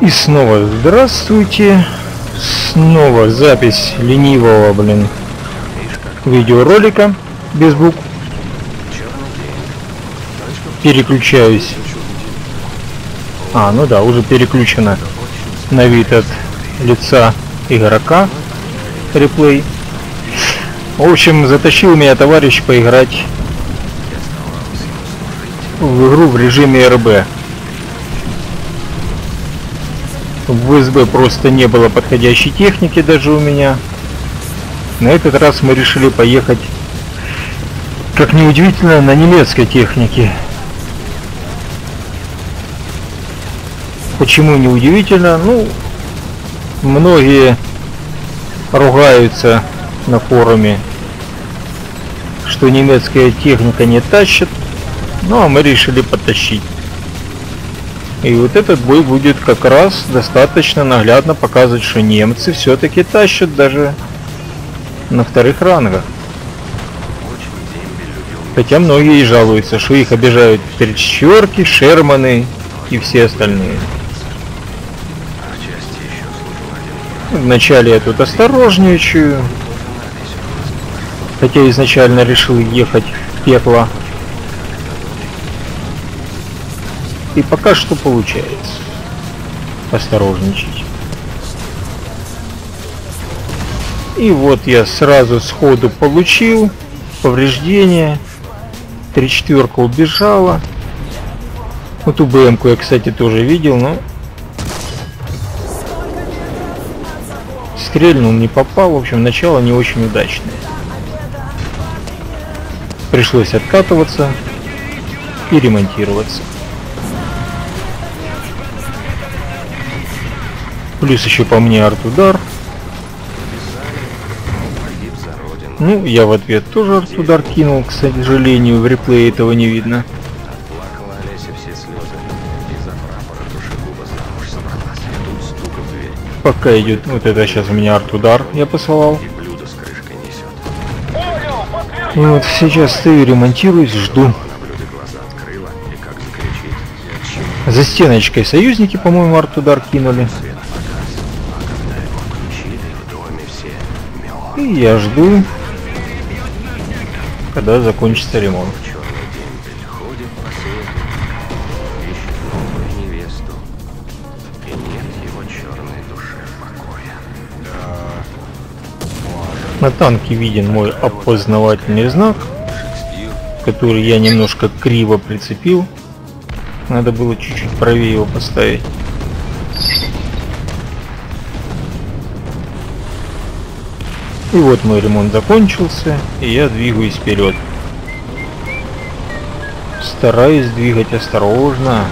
И снова здравствуйте. Снова запись ленивого, блин, видеоролика без букв. Переключаюсь. А, ну да, уже переключено на вид от лица игрока реплей. В общем, затащил меня товарищ поиграть в игру в режиме РБ. В СБ просто не было подходящей техники даже у меня. На этот раз мы решили поехать, как неудивительно, на немецкой технике. Почему неудивительно? Ну, многие ругаются на форуме, что немецкая техника не тащит. Ну а мы решили потащить. И вот этот бой будет как раз достаточно наглядно показывать, что немцы все-таки тащат даже на вторых рангах. Хотя многие и жалуются, что их обижают тридцатерки, шерманы и все остальные. Вначале я тут осторожничаю. Хотя изначально решил ехать в пекло И пока что получается. Осторожничать. И вот я сразу сходу получил повреждение. Три четверка убежала. Вот ту БМку я, кстати, тоже видел, но стрельнул, не попал. В общем, начало не очень удачное. Пришлось откатываться и ремонтироваться. Плюс еще по мне арт-удар. Ну, я в ответ тоже арт-удар кинул, к сожалению, в реплее этого не видно. Пока идет вот это сейчас у меня арт-удар я посылал. И вот сейчас стою, ремонтируюсь, жду. За стеночкой союзники, по-моему, арт-удар кинули. И я жду, когда закончится ремонт. На танке виден мой опознавательный знак, который я немножко криво прицепил. Надо было чуть-чуть правее его поставить. И вот мой ремонт закончился, и я двигаюсь вперед. Стараюсь двигать осторожно.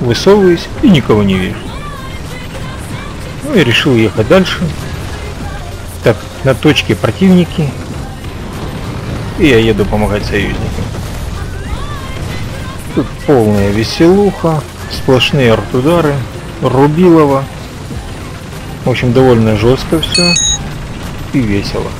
Высовываюсь и никого не вижу. Ну и решил ехать дальше. Так, на точке противники. И я еду помогать союзникам. Тут полная веселуха, сплошные артудары, рубилово. В общем, довольно жестко все и весело.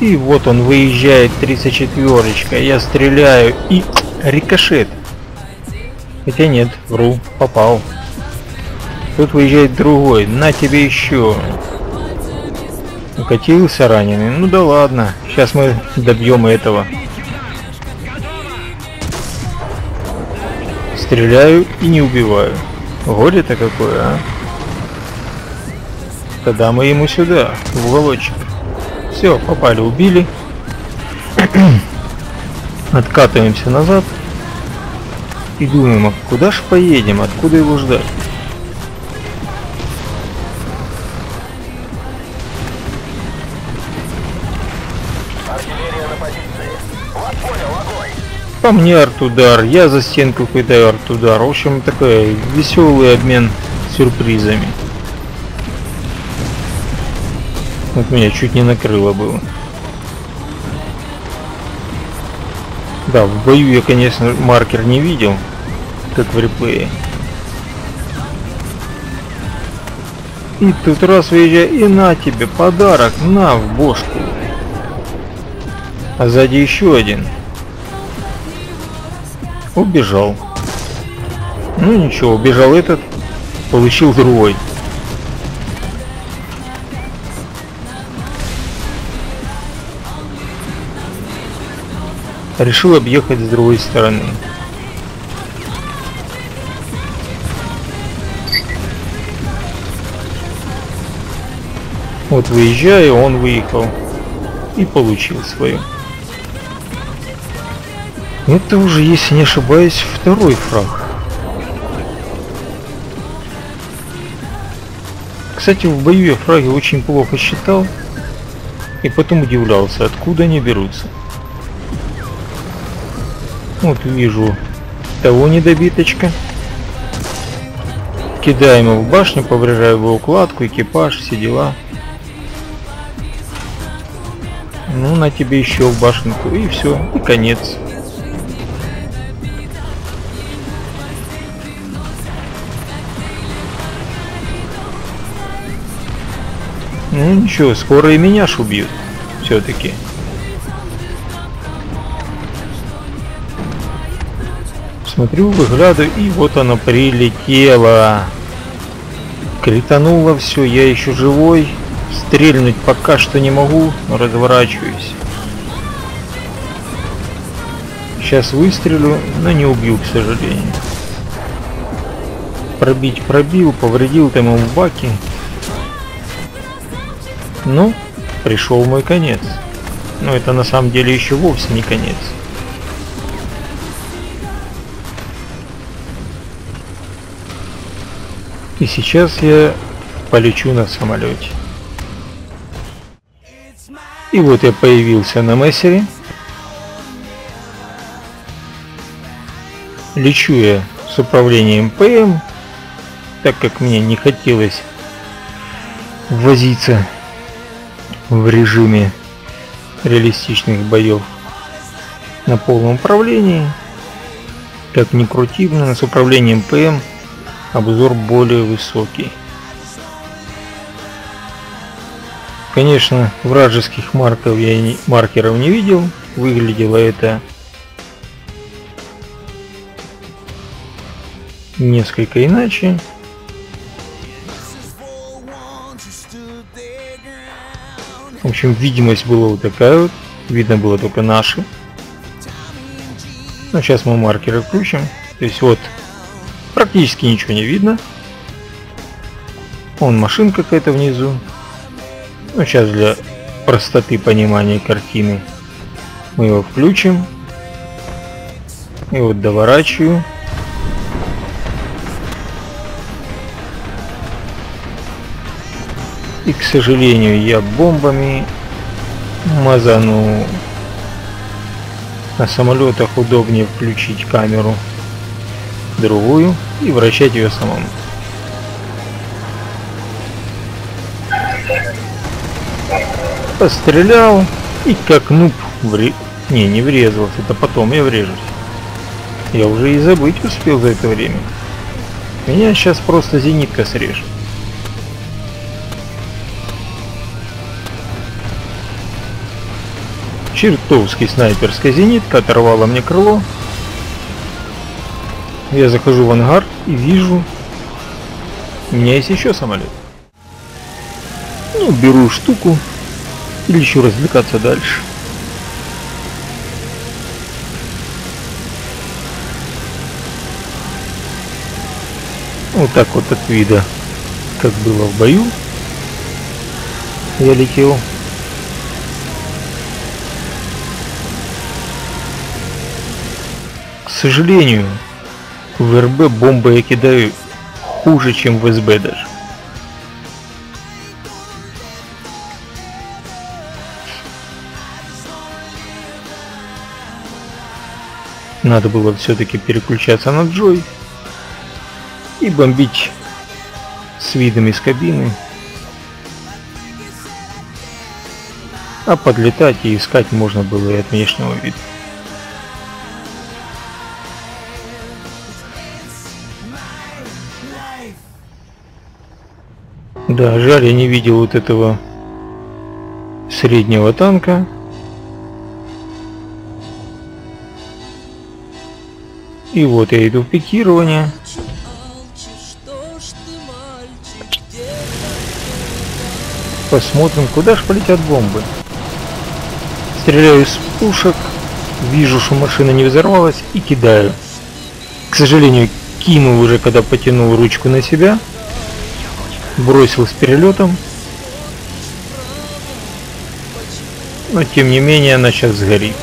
И вот он выезжает 34-очка, я стреляю и рикошет. Хотя нет, вру, попал. Тут выезжает другой, на тебе еще. Укатился раненый, ну да ладно, сейчас мы добьем этого. Стреляю и не убиваю. Горе-то какое, а? Тогда мы ему сюда, в уголочек. Все, попали, убили. Откатываемся назад. И думаем, а куда ж поедем, откуда его ждать? По мне арт-удар, я за стенку кидаю арт-удар. В общем, такой веселый обмен сюрпризами. Вот меня чуть не накрыло было. Да, в бою я, конечно, маркер не видел, как в реплее. И тут раз выезжай, и на тебе подарок, на в бошку. А сзади еще один. Убежал. Ну ничего, убежал этот, получил другой. Решил объехать с другой стороны. Вот выезжаю, он выехал и получил свою. Это уже, если не ошибаюсь, второй фраг. Кстати, в бою я фраги очень плохо считал. И потом удивлялся, откуда они берутся. Вот вижу того недобиточка. Кидаем его в башню, повреждаю его укладку, экипаж, все дела. Ну, на тебе еще в башенку, и все, и конец. Ну ничего, скоро и меня ж убьют. Все-таки. Смотрю, выглядываю, и вот оно прилетело. Критануло все, я еще живой. Стрельнуть пока что не могу, но разворачиваюсь. Сейчас выстрелю, но не убью, к сожалению. Пробить пробил, повредил там в баке. Ну, пришел мой конец. Но это на самом деле еще вовсе не конец. И сейчас я полечу на самолете. И вот я появился на мессере. Лечу я с управлением ПМ, так как мне не хотелось возиться в режиме реалистичных боев на полном управлении. Как ни крути, с управлением ПМ обзор более высокий. Конечно, вражеских марков я не, маркеров не видел. Выглядело это несколько иначе. В общем, видимость была вот такая вот. Видно было только наши. Но сейчас мы маркеры включим. То есть вот практически ничего не видно. Вон машин какая-то внизу. Ну, сейчас для простоты понимания картины мы его включим. И вот доворачиваю. И, к сожалению, я бомбами мазану. На самолетах удобнее включить камеру другую и вращать ее самому. Пострелял и как нуб вре... Не, не врезался, это потом я врежусь. Я уже и забыть успел за это время. Меня сейчас просто зенитка срежет. Чертовски снайперская зенитка оторвала мне крыло. Я захожу в ангар и вижу, у меня есть еще самолет. Ну, беру штуку и лечу развлекаться дальше. Вот так вот от вида, как было в бою. Я летел. К сожалению, в РБ бомбы я кидаю хуже, чем в СБ даже. Надо было все-таки переключаться на Джой и бомбить с видом из кабины. А подлетать и искать можно было и от внешнего вида. Да, жаль, я не видел вот этого среднего танка. И вот я иду в пикирование. Посмотрим, куда же полетят бомбы. Стреляю из пушек, вижу, что машина не взорвалась и кидаю. К сожалению, кинул уже, когда потянул ручку на себя. Бросил с перелетом. Но тем не менее она сейчас сгорит.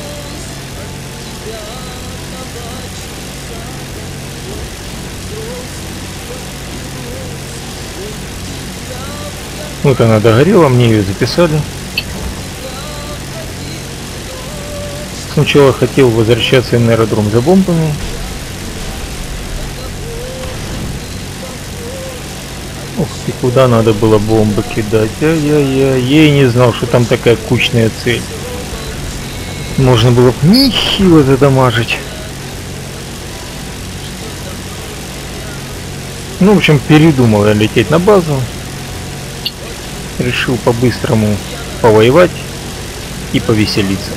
Вот она догорела, мне ее записали. Сначала хотел возвращаться на аэродром за бомбами. Ух ты, куда надо было бомбы кидать? Ай-яй-яй, я и не знал, что там такая кучная цель. Можно было бы нехило задамажить. Ну, в общем, передумал я лететь на базу решил по-быстрому повоевать и повеселиться.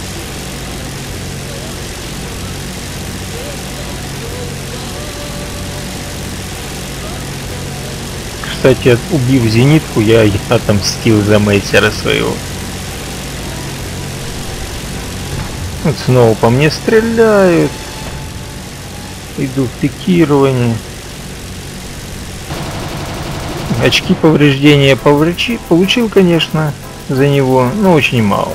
Кстати, убив зенитку, я отомстил за мейсера своего. Вот снова по мне стреляют. Иду в пикирование очки повреждения поврачи получил, конечно, за него, но очень мало.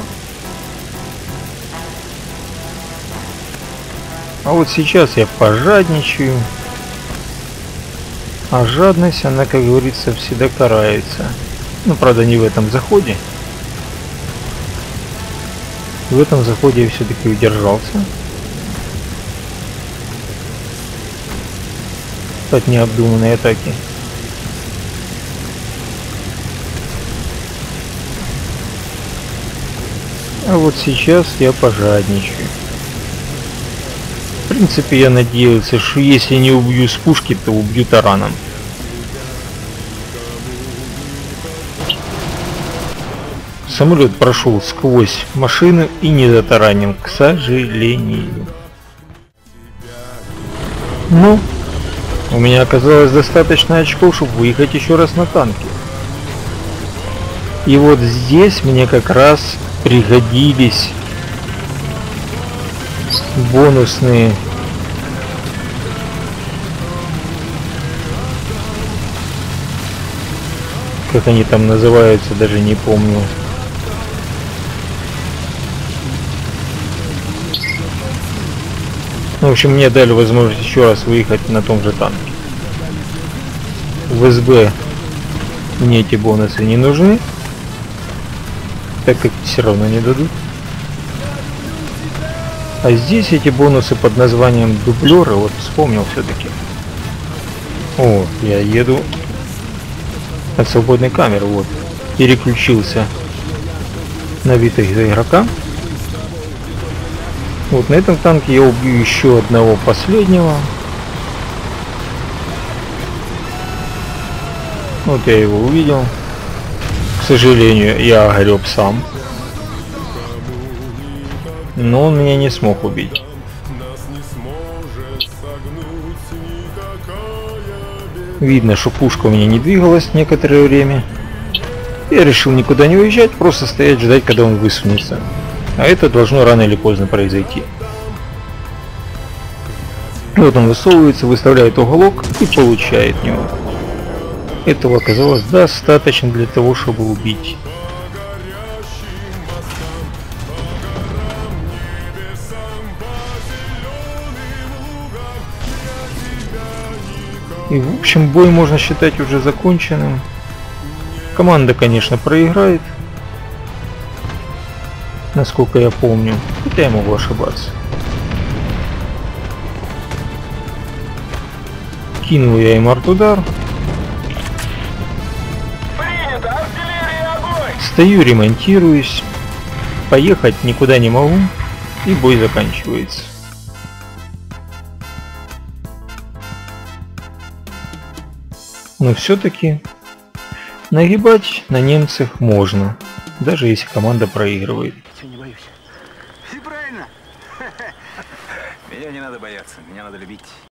А вот сейчас я пожадничаю. А жадность, она, как говорится, всегда карается. Ну, правда, не в этом заходе. В этом заходе я все-таки удержался. От необдуманной атаки. А вот сейчас я пожадничаю. Принципе, я надеялся, что если не убью с пушки, то убью тараном. Самолет прошел сквозь машину и не затаранил, к сожалению. Ну, у меня оказалось достаточно очков, чтобы выехать еще раз на танке. И вот здесь мне как раз пригодились бонусные как они там называются, даже не помню. Ну, в общем, мне дали возможность еще раз выехать на том же танке. В СБ мне эти бонусы не нужны так как все равно не дадут. А здесь эти бонусы под названием дублеры, вот вспомнил все-таки. О, я еду от свободной камеры, вот. Переключился на вид игрока. Вот на этом танке я убью еще одного последнего. Вот я его увидел. К сожалению, я огреб сам. Но он меня не смог убить. Видно, что пушка у меня не двигалась некоторое время. Я решил никуда не уезжать, просто стоять ждать, когда он высунется. А это должно рано или поздно произойти. Вот он высовывается, выставляет уголок и получает него. Этого оказалось достаточно для того, чтобы убить. И в общем бой можно считать уже законченным. Команда, конечно, проиграет. Насколько я помню. Хотя я могу ошибаться. Кинул я им арт-удар. Стою, ремонтируюсь, поехать никуда не могу, и бой заканчивается. Но все-таки нагибать на немцах можно, даже если команда проигрывает. не боюсь. И правильно. Меня не надо бояться, меня надо любить.